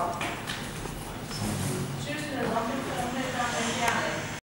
자,